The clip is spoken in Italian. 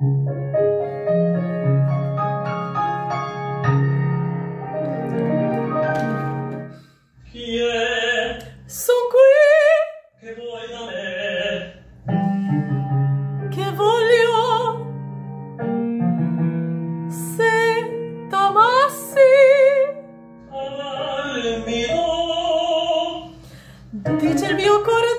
Chi? Sono qui! Che vuoi da me? Che voglio? Se t'amassi Amarmi no Dice il mio cuore